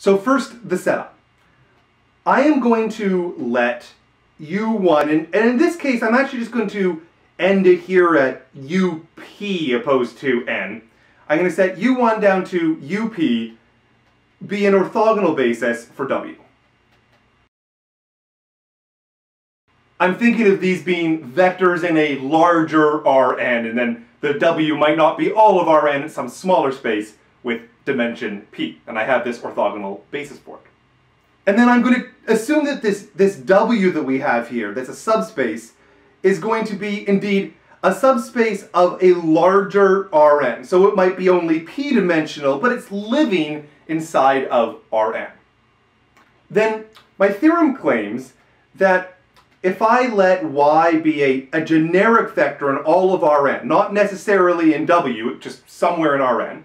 So first, the setup. I am going to let u1, and, and in this case, I'm actually just going to end it here at up opposed to n. I'm going to set u1 down to up be an orthogonal basis for w. I'm thinking of these being vectors in a larger Rn, and then the W might not be all of Rn, in some smaller space with dimension p, and I have this orthogonal basis for it. And then I'm going to assume that this, this W that we have here, that's a subspace, is going to be indeed a subspace of a larger Rn. So it might be only p-dimensional, but it's living inside of Rn. Then my theorem claims that if I let y be a, a generic vector in all of Rn, not necessarily in W, just somewhere in Rn,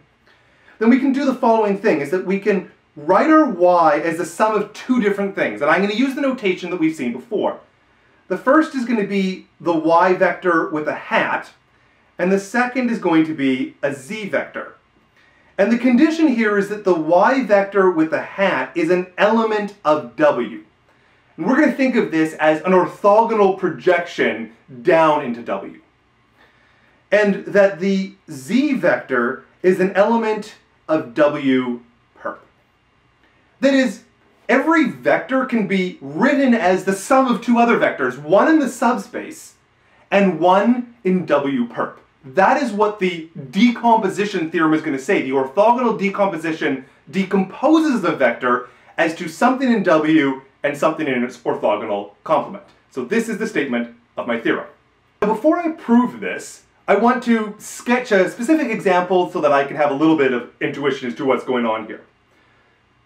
then we can do the following thing, is that we can write our y as the sum of two different things. And I'm going to use the notation that we've seen before. The first is going to be the y vector with a hat, and the second is going to be a z vector. And the condition here is that the y vector with a hat is an element of w. And we're going to think of this as an orthogonal projection down into W. And that the z vector is an element of W perp. That is, every vector can be written as the sum of two other vectors, one in the subspace and one in W perp. That is what the decomposition theorem is going to say. The orthogonal decomposition decomposes the vector as to something in W and something in its orthogonal complement. So this is the statement of my theorem. Now before I prove this, I want to sketch a specific example so that I can have a little bit of intuition as to what's going on here.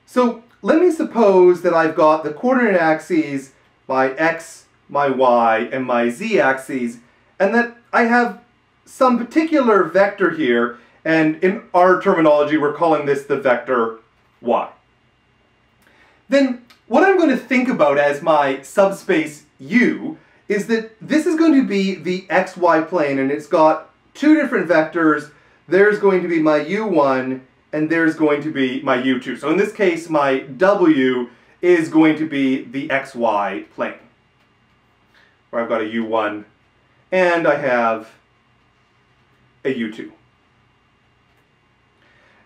So let me suppose that I've got the coordinate axes, my x, my y, and my z axes, and that I have some particular vector here, and in our terminology we're calling this the vector y. Then what I'm going to think about as my subspace U is that this is going to be the xy plane and it's got two different vectors. There's going to be my u1 and there's going to be my u2. So in this case, my w is going to be the xy plane. Where I've got a u1 and I have a u2.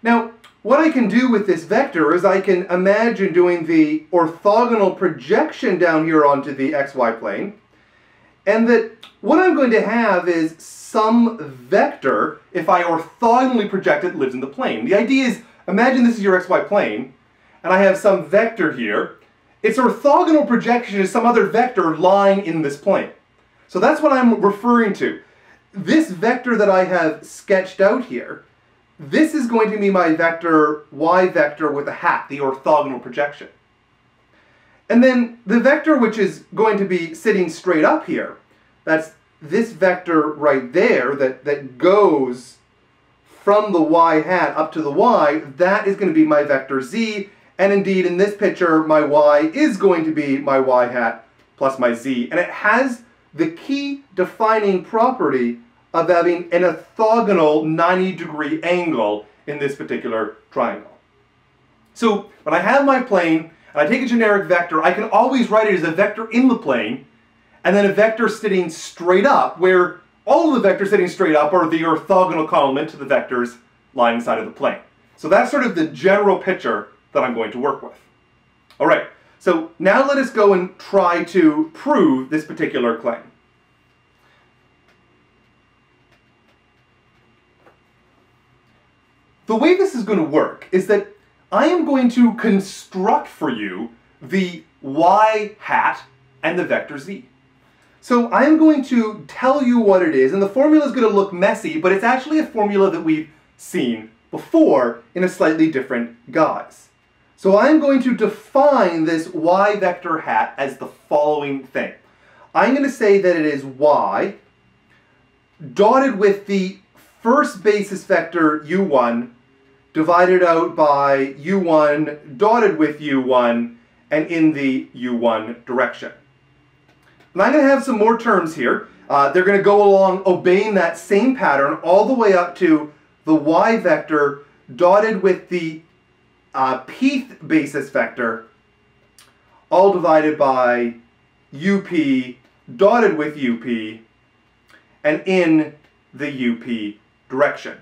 Now, what I can do with this vector is I can imagine doing the orthogonal projection down here onto the xy plane, and that what I'm going to have is some vector, if I orthogonally project it, lives in the plane. The idea is, imagine this is your xy plane, and I have some vector here. Its orthogonal projection is some other vector lying in this plane. So that's what I'm referring to. This vector that I have sketched out here this is going to be my vector, y vector with a hat, the orthogonal projection. And then the vector which is going to be sitting straight up here, that's this vector right there that, that goes from the y hat up to the y, that is going to be my vector z, and indeed in this picture my y is going to be my y hat plus my z, and it has the key defining property of having an orthogonal 90 degree angle in this particular triangle. So when I have my plane and I take a generic vector, I can always write it as a vector in the plane and then a vector sitting straight up where all of the vectors sitting straight up are the orthogonal complement to the vectors lying inside of the plane. So that's sort of the general picture that I'm going to work with. All right, so now let us go and try to prove this particular claim. The way this is going to work is that I am going to construct for you the y hat and the vector z. So I am going to tell you what it is, and the formula is going to look messy, but it's actually a formula that we've seen before in a slightly different guise. So I'm going to define this y vector hat as the following thing. I'm going to say that it is y dotted with the first basis vector u1 divided out by u1 dotted with u1 and in the u1 direction. And I'm going to have some more terms here. Uh, they're going to go along obeying that same pattern all the way up to the y vector dotted with the uh, pth basis vector all divided by up dotted with up and in the up direction.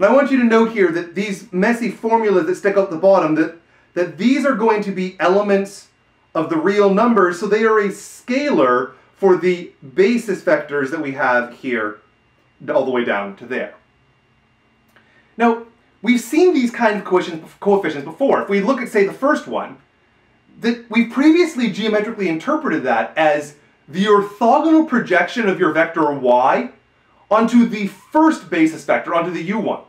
And I want you to note here that these messy formulas that stick out the bottom, that, that these are going to be elements of the real numbers, so they are a scalar for the basis vectors that we have here all the way down to there. Now, we've seen these kind of coefficients before. If we look at, say, the first one, that we previously geometrically interpreted that as the orthogonal projection of your vector y onto the first basis vector, onto the u1.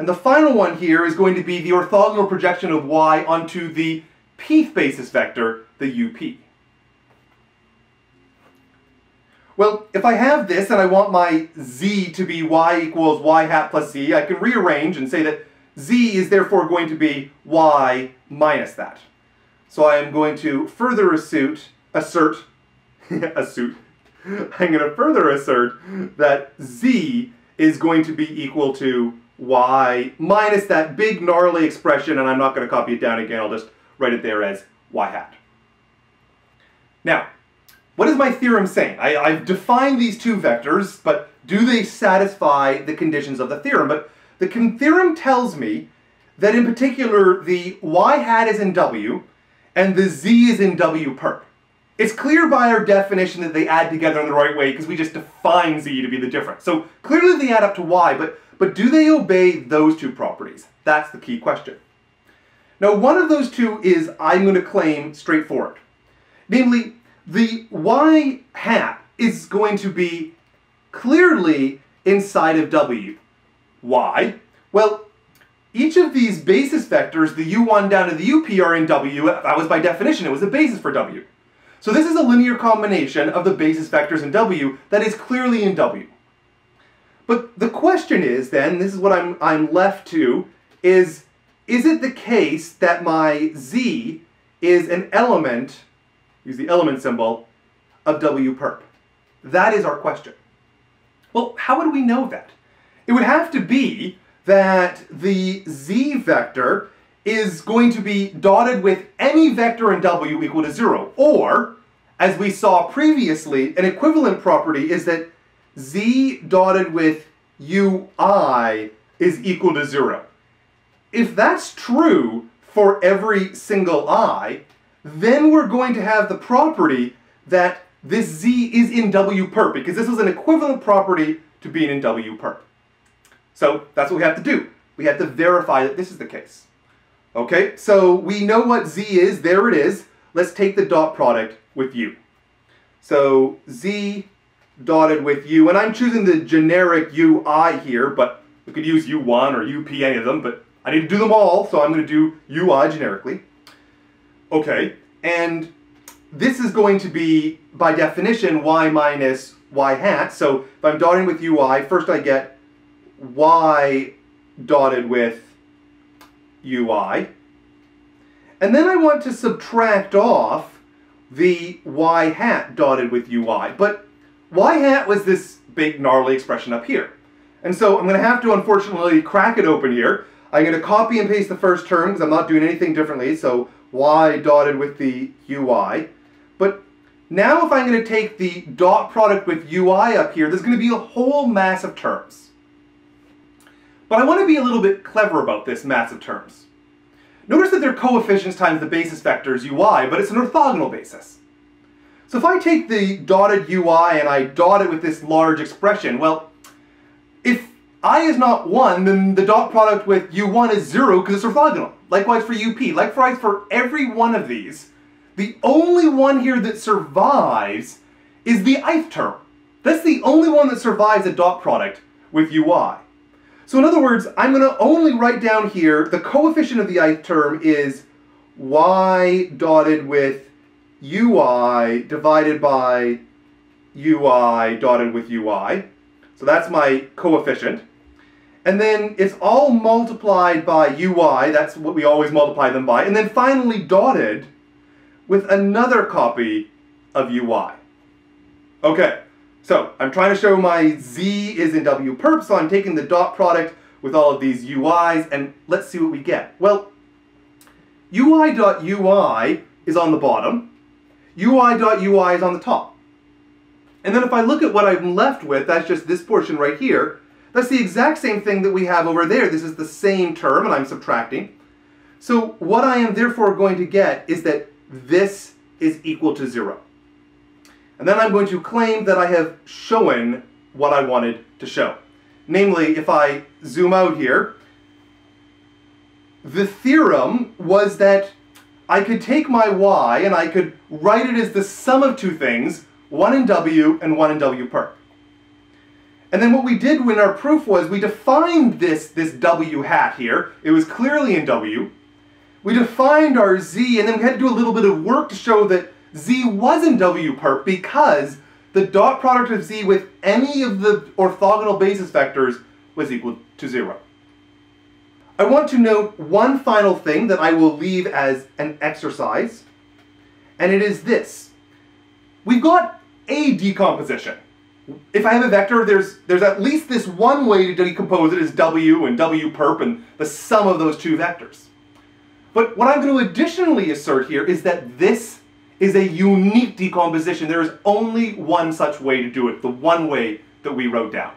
And the final one here is going to be the orthogonal projection of y onto the pth basis vector, the up. Well, if I have this and I want my z to be y equals y hat plus z, I can rearrange and say that z is therefore going to be y minus that. So I am going to further assert, assert, assert, I'm going to further assert that z is going to be equal to y minus that big gnarly expression, and I'm not going to copy it down again, I'll just write it there as y hat. Now, what is my theorem saying? I, have defined these two vectors, but do they satisfy the conditions of the theorem? But the theorem tells me that in particular the y hat is in w and the z is in w perp. It's clear by our definition that they add together in the right way because we just define z to be the difference. So clearly they add up to y, but, but do they obey those two properties? That's the key question. Now one of those two is, I'm going to claim, straightforward. Namely, the y hat is going to be clearly inside of w. Why? Well, each of these basis vectors, the u1 down to the up, are in w. That was by definition, it was a basis for w. So this is a linear combination of the basis vectors in w that is clearly in w. But the question is then, this is what I'm, I'm left to, is, is it the case that my z is an element use the element symbol, of W perp? That is our question. Well, how would we know that? It would have to be that the z vector is going to be dotted with any vector in W equal to zero. Or, as we saw previously, an equivalent property is that z dotted with ui is equal to zero. If that's true for every single i, then we're going to have the property that this z is in W perp, because this is an equivalent property to being in W perp. So that's what we have to do. We have to verify that this is the case. Okay, so we know what z is, there it is. Let's take the dot product with u. So z dotted with u, and I'm choosing the generic ui here, but we could use u1 or up, any of them, but I need to do them all, so I'm going to do ui generically. Okay, and this is going to be, by definition, y minus y hat. So if I'm dotting with ui, first I get y dotted with ui. And then I want to subtract off the y hat dotted with ui. But y hat was this big gnarly expression up here. And so I'm going to have to unfortunately crack it open here. I'm going to copy and paste the first term because I'm not doing anything differently. So y dotted with the ui. But now if I'm going to take the dot product with ui up here, there's going to be a whole mass of terms. But I want to be a little bit clever about this mass of terms. Notice that they're coefficients times the basis vectors ui, but it's an orthogonal basis. So if I take the dotted ui and I dot it with this large expression, well, if i is not 1, then the dot product with u1 is 0 because it's orthogonal. Likewise for up. Likewise for every one of these. The only one here that survives is the ith term. That's the only one that survives a dot product with ui. So in other words, I'm going to only write down here the coefficient of the ith term is y dotted with ui divided by ui dotted with ui. So that's my coefficient. And then it's all multiplied by ui, that's what we always multiply them by, and then finally dotted with another copy of ui. Okay, so I'm trying to show my z is in w perp, so I'm taking the dot product with all of these ui's, and let's see what we get. Well, ui.ui is on the bottom, ui.ui is on the top. And then if I look at what I'm left with, that's just this portion right here, that's the exact same thing that we have over there. This is the same term, and I'm subtracting. So what I am therefore going to get is that this is equal to zero. And then I'm going to claim that I have shown what I wanted to show. Namely, if I zoom out here, the theorem was that I could take my y and I could write it as the sum of two things, one in w and one in w perp. And then what we did when our proof was we defined this, this w hat here. It was clearly in w. We defined our z, and then we had to do a little bit of work to show that z was in w perp because the dot product of z with any of the orthogonal basis vectors was equal to zero. I want to note one final thing that I will leave as an exercise, and it is this. We've got a decomposition. If I have a vector, there's, there's at least this one way to decompose it as w and w perp and the sum of those two vectors. But what I'm going to additionally assert here is that this is a unique decomposition. There is only one such way to do it, the one way that we wrote down.